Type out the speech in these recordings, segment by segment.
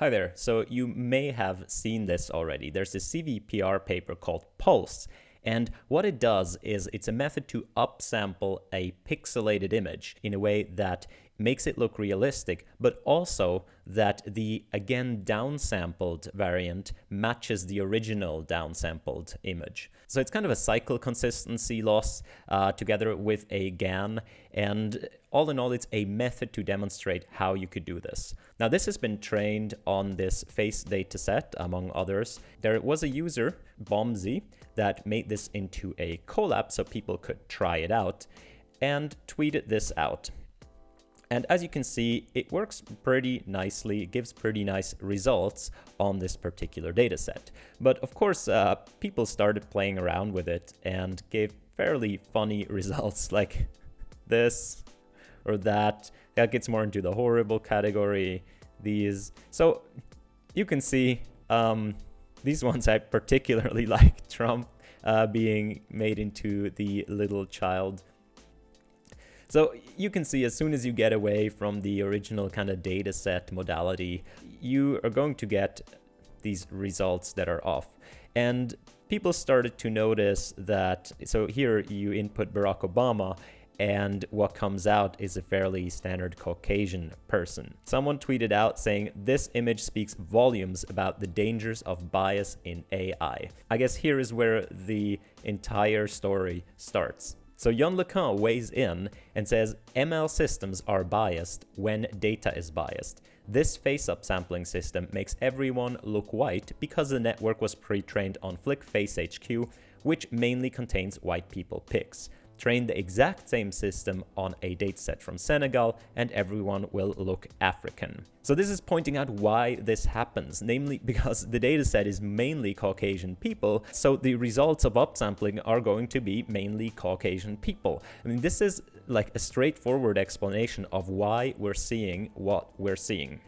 Hi there. So you may have seen this already. There's a CVPR paper called Pulse. And what it does is it's a method to upsample a pixelated image in a way that makes it look realistic, but also that the again downsampled variant matches the original downsampled image. So it's kind of a cycle consistency loss uh, together with a GAN, and all in all, it's a method to demonstrate how you could do this. Now, this has been trained on this face dataset, among others. There was a user, Bomze, that made this into a Colab so people could try it out and tweeted this out. And as you can see, it works pretty nicely, it gives pretty nice results on this particular dataset. But of course, uh, people started playing around with it and gave fairly funny results like this or that. That gets more into the horrible category, these. So you can see um, these ones I particularly like Trump uh, being made into the little child so you can see as soon as you get away from the original kind of data set modality, you are going to get these results that are off. And people started to notice that, so here you input Barack Obama and what comes out is a fairly standard Caucasian person. Someone tweeted out saying, This image speaks volumes about the dangers of bias in AI. I guess here is where the entire story starts. So Yann LeCun weighs in and says ML systems are biased when data is biased. This face-up sampling system makes everyone look white because the network was pre-trained on Flickr Face HQ, which mainly contains white people pics train the exact same system on a dataset from Senegal, and everyone will look African. So this is pointing out why this happens, namely because the dataset is mainly Caucasian people, so the results of upsampling are going to be mainly Caucasian people. I mean, this is like a straightforward explanation of why we're seeing what we're seeing.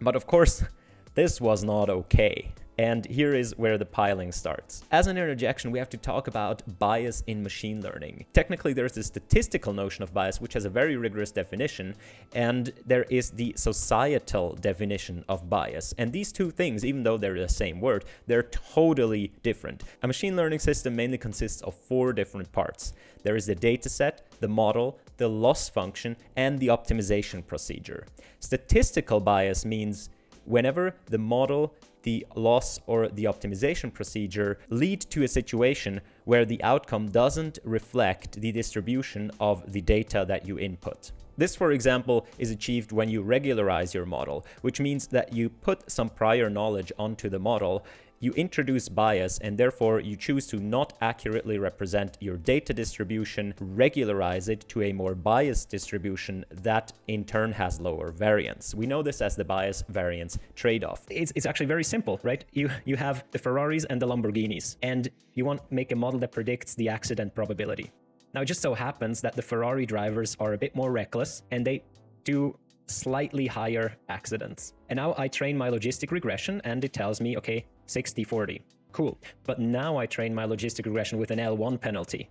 But of course, this was not okay. And here is where the piling starts. As an interjection, we have to talk about bias in machine learning. Technically, there's the statistical notion of bias, which has a very rigorous definition, and there is the societal definition of bias. And these two things, even though they're the same word, they're totally different. A machine learning system mainly consists of four different parts. There is the dataset, the model, the loss function, and the optimization procedure. Statistical bias means whenever the model, the loss, or the optimization procedure lead to a situation where the outcome doesn't reflect the distribution of the data that you input. This, for example, is achieved when you regularize your model, which means that you put some prior knowledge onto the model you introduce bias and therefore you choose to not accurately represent your data distribution, regularize it to a more biased distribution that in turn has lower variance. We know this as the bias variance trade-off. It's, it's actually very simple, right? You, you have the Ferraris and the Lamborghinis and you want to make a model that predicts the accident probability. Now, it just so happens that the Ferrari drivers are a bit more reckless and they do slightly higher accidents. And now I train my logistic regression and it tells me, okay, 60 40. Cool. But now I train my logistic regression with an L1 penalty.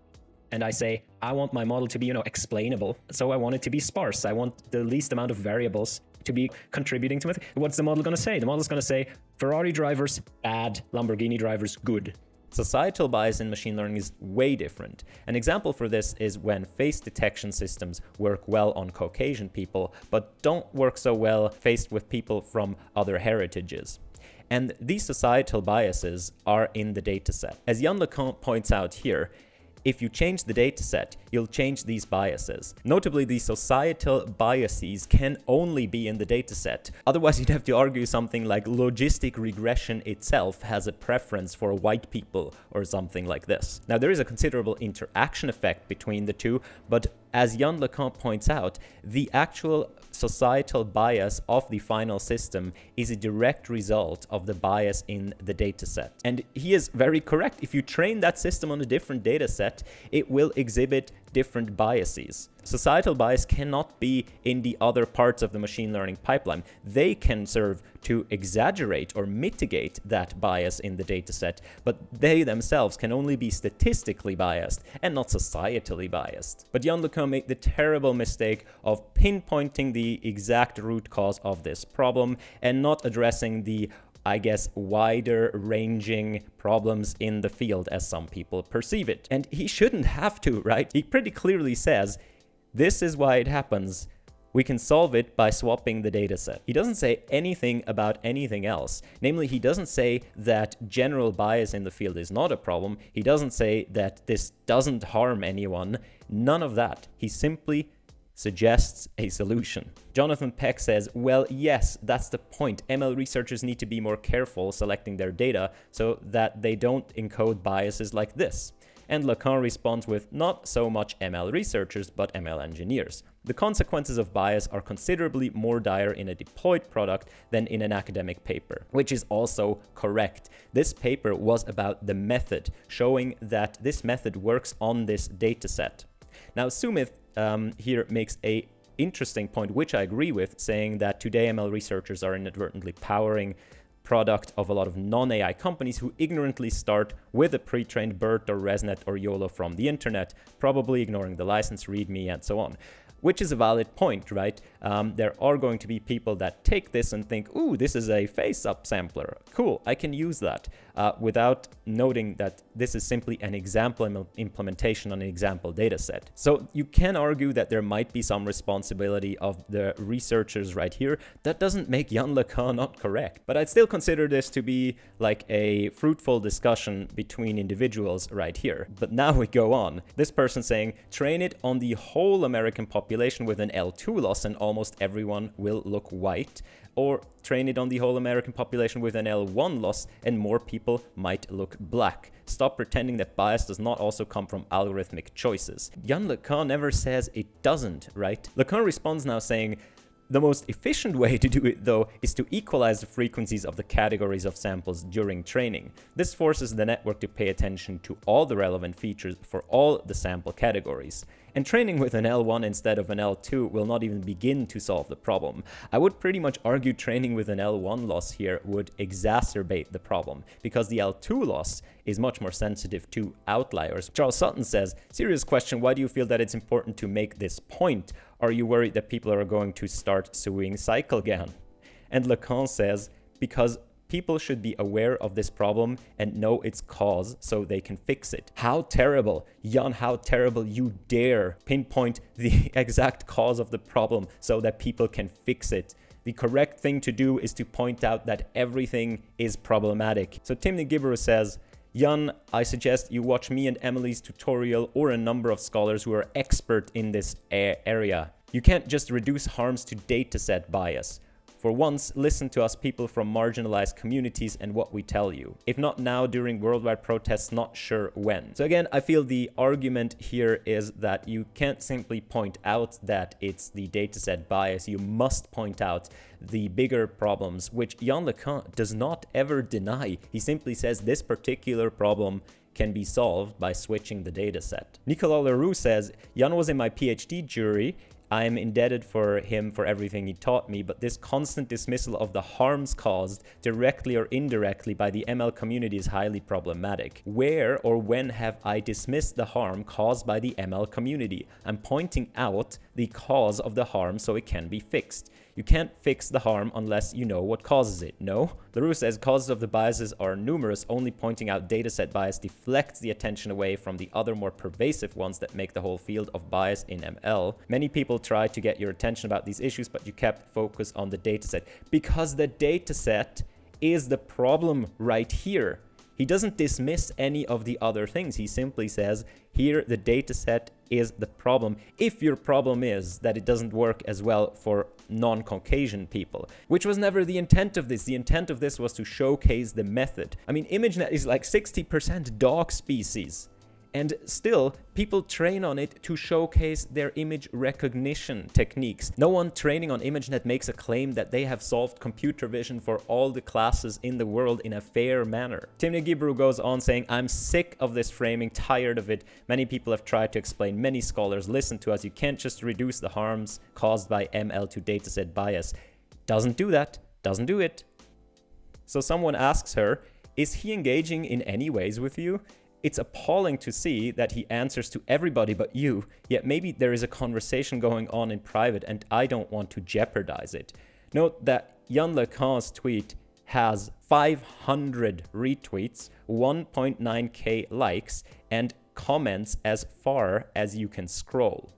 And I say, I want my model to be, you know, explainable. So I want it to be sparse. I want the least amount of variables to be contributing to it. What's the model going to say? The model's going to say Ferrari drivers, bad. Lamborghini drivers, good. Societal bias in machine learning is way different. An example for this is when face detection systems work well on Caucasian people, but don't work so well faced with people from other heritages. And these societal biases are in the dataset. As Yann LeCun points out here, if you change the dataset, you'll change these biases. Notably, these societal biases can only be in the dataset. Otherwise, you'd have to argue something like logistic regression itself has a preference for white people or something like this. Now, there is a considerable interaction effect between the two, but as Yann LeCun points out, the actual societal bias of the final system is a direct result of the bias in the dataset. And he is very correct. If you train that system on a different dataset, it will exhibit different biases. Societal bias cannot be in the other parts of the machine learning pipeline. They can serve to exaggerate or mitigate that bias in the dataset, but they themselves can only be statistically biased and not societally biased. But Yann LeCun made the terrible mistake of pinpointing the exact root cause of this problem and not addressing the I guess, wider ranging problems in the field as some people perceive it. And he shouldn't have to, right? He pretty clearly says, this is why it happens. We can solve it by swapping the dataset. He doesn't say anything about anything else. Namely, he doesn't say that general bias in the field is not a problem. He doesn't say that this doesn't harm anyone. None of that. He simply suggests a solution. Jonathan Peck says, well, yes, that's the point. ML researchers need to be more careful selecting their data so that they don't encode biases like this. And LeCun responds with not so much ML researchers, but ML engineers. The consequences of bias are considerably more dire in a deployed product than in an academic paper, which is also correct. This paper was about the method, showing that this method works on this dataset. Now, Soumith um, here makes a interesting point, which I agree with, saying that today ML researchers are inadvertently powering product of a lot of non-AI companies who ignorantly start with a pre-trained BERT or ResNet or YOLO from the internet, probably ignoring the license, README, and so on which is a valid point, right? Um, there are going to be people that take this and think, ooh, this is a face upsampler. Cool, I can use that uh, without noting that this is simply an example Im implementation on an example dataset. So you can argue that there might be some responsibility of the researchers right here. That doesn't make Yann LeCun not correct, but I'd still consider this to be like a fruitful discussion between individuals right here. But now we go on. This person saying, train it on the whole American population with an L2 loss and almost everyone will look white or train it on the whole American population with an L1 loss and more people might look black. Stop pretending that bias does not also come from algorithmic choices. Yann LeCun never says it doesn't, right? LeCun responds now saying, the most efficient way to do it, though, is to equalize the frequencies of the categories of samples during training. This forces the network to pay attention to all the relevant features for all the sample categories. And training with an L1 instead of an L2 will not even begin to solve the problem. I would pretty much argue training with an L1 loss here would exacerbate the problem, because the L2 loss is much more sensitive to outliers. Charles Sutton says, serious question, why do you feel that it's important to make this point? Are you worried that people are going to start suing CycleGAN? And LeCun says, because People should be aware of this problem and know its cause so they can fix it. How terrible, Yann, how terrible you dare pinpoint the exact cause of the problem so that people can fix it. The correct thing to do is to point out that everything is problematic. So Timnit Gebru says, Yann, I suggest you watch me and Emily's tutorial or a number of scholars who are expert in this area. You can't just reduce harms to dataset bias. For once, listen to us people from marginalized communities and what we tell you. If not now during worldwide protests, not sure when. So again, I feel the argument here is that you can't simply point out that it's the dataset bias. You must point out the bigger problems, which Yann LeCun does not ever deny. He simply says this particular problem can be solved by switching the dataset. Nicolas Le Roux says, Yann was in my PhD jury I am indebted for him for everything he taught me, but this constant dismissal of the harms caused, directly or indirectly, by the ML community is highly problematic. Where or when have I dismissed the harm caused by the ML community? I'm pointing out the cause of the harm so it can be fixed. You can't fix the harm unless you know what causes it, no? Le Roux says causes of the biases are numerous, only pointing out dataset bias deflects the attention away from the other more pervasive ones that make the whole field of bias in ML. Many people try to get your attention about these issues, but you kept focus on the dataset because the dataset is the problem right here. He doesn't dismiss any of the other things. He simply says, here the dataset is the problem. If your problem is that it doesn't work as well for non-Caucasian people, which was never the intent of this. The intent of this was to showcase the method. I mean, ImageNet is like 60% dog species. And still, people train on it to showcase their image recognition techniques. No one training on ImageNet makes a claim that they have solved computer vision for all the classes in the world in a fair manner. Timnit Gebru goes on saying, I'm sick of this framing, tired of it. Many people have tried to explain, many scholars listen to us. You can't just reduce the harms caused by ML to dataset bias. Doesn't do that, doesn't do it. So someone asks her, is he engaging in any ways with you? It's appalling to see that he answers to everybody but you, yet maybe there is a conversation going on in private and I don't want to jeopardize it. Note that Yann LeCun's tweet has 500 retweets, 1.9k likes, and comments as far as you can scroll.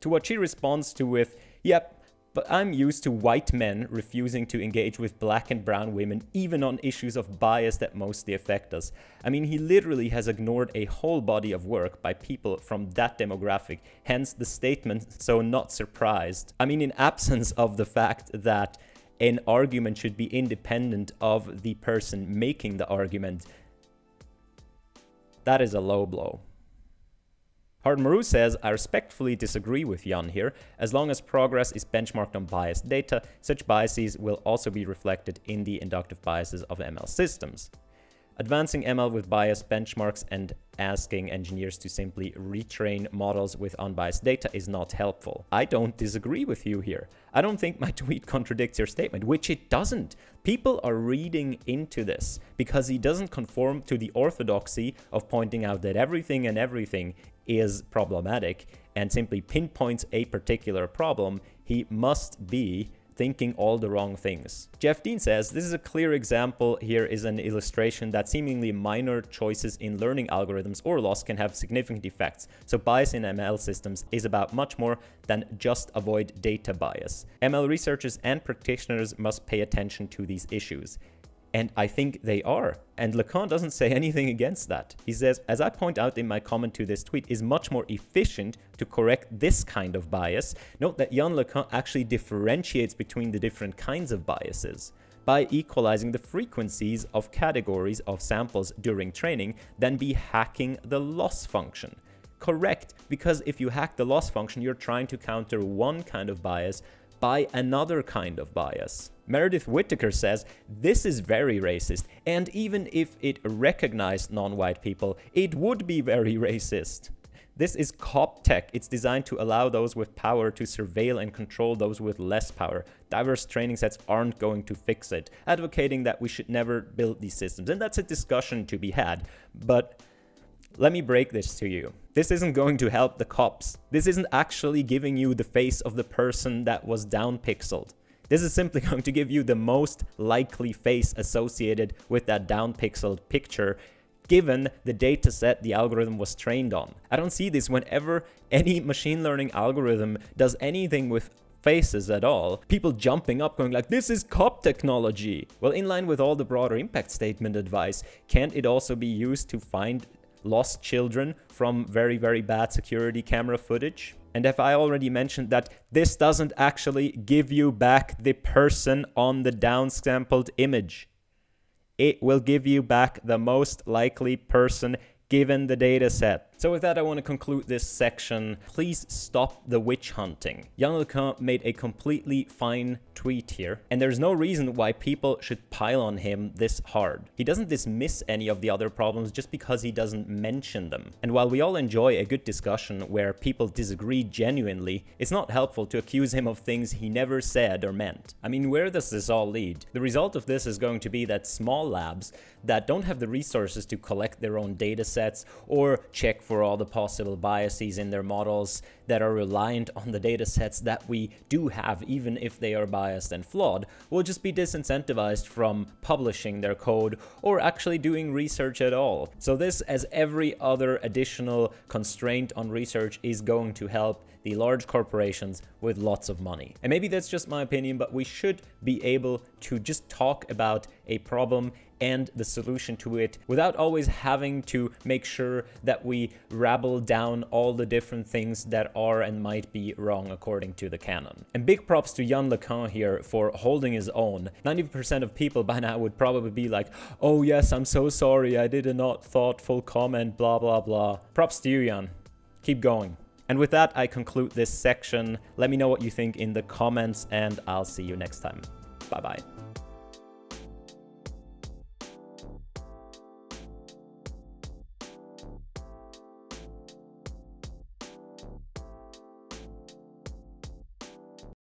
To what she responds to with, yep, but I'm used to white men refusing to engage with black and brown women, even on issues of bias that mostly affect us. I mean, he literally has ignored a whole body of work by people from that demographic, hence the statement, so not surprised. I mean, in absence of the fact that an argument should be independent of the person making the argument, that is a low blow. Hard Maru says, I respectfully disagree with Yann here. As long as progress is benchmarked on biased data, such biases will also be reflected in the inductive biases of ML systems. Advancing ML with bias benchmarks and asking engineers to simply retrain models with unbiased data is not helpful. I don't disagree with you here. I don't think my tweet contradicts your statement, which it doesn't. People are reading into this because he doesn't conform to the orthodoxy of pointing out that everything and everything is problematic and simply pinpoints a particular problem. He must be thinking all the wrong things. Jeff Dean says, this is a clear example here is an illustration that seemingly minor choices in learning algorithms or loss can have significant effects. So bias in ML systems is about much more than just avoid data bias. ML researchers and practitioners must pay attention to these issues. And I think they are. And LeCun doesn't say anything against that. He says, as I point out in my comment to this tweet, is much more efficient to correct this kind of bias. Note that Yann LeCun actually differentiates between the different kinds of biases by equalizing the frequencies of categories of samples during training, than be hacking the loss function. Correct, because if you hack the loss function, you're trying to counter one kind of bias by another kind of bias. Meredith Whittaker says, this is very racist, and even if it recognized non-white people, it would be very racist. This is cop tech. It's designed to allow those with power to surveil and control those with less power. Diverse training sets aren't going to fix it, advocating that we should never build these systems. And that's a discussion to be had. But let me break this to you. This isn't going to help the cops. This isn't actually giving you the face of the person that was down pixeled. This is simply going to give you the most likely face associated with that down pixeled picture given the data set the algorithm was trained on. I don't see this whenever any machine learning algorithm does anything with faces at all, people jumping up going like, this is cop technology. Well, in line with all the broader impact statement advice, can't it also be used to find lost children from very, very bad security camera footage. And if I already mentioned that this doesn't actually give you back the person on the downsampled image. It will give you back the most likely person given the data set. So with that, I want to conclude this section. Please stop the witch hunting. LeCun made a completely fine tweet here, and there's no reason why people should pile on him this hard. He doesn't dismiss any of the other problems just because he doesn't mention them. And while we all enjoy a good discussion where people disagree genuinely, it's not helpful to accuse him of things he never said or meant. I mean, where does this all lead? The result of this is going to be that small labs that don't have the resources to collect their own data sets or check for all the possible biases in their models that are reliant on the data sets that we do have, even if they are biased and flawed, will just be disincentivized from publishing their code or actually doing research at all. So this, as every other additional constraint on research, is going to help the large corporations with lots of money. And maybe that's just my opinion, but we should be able to just talk about a problem and the solution to it without always having to make sure that we rabble down all the different things that are and might be wrong according to the canon. And big props to Yann LeCun here for holding his own. 90% of people by now would probably be like, oh yes, I'm so sorry, I did a not thoughtful comment, blah blah blah. Props to you, Yann. Keep going. And with that, I conclude this section. Let me know what you think in the comments, and I'll see you next time. Bye bye.